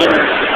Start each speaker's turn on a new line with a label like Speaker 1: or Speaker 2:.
Speaker 1: Amen.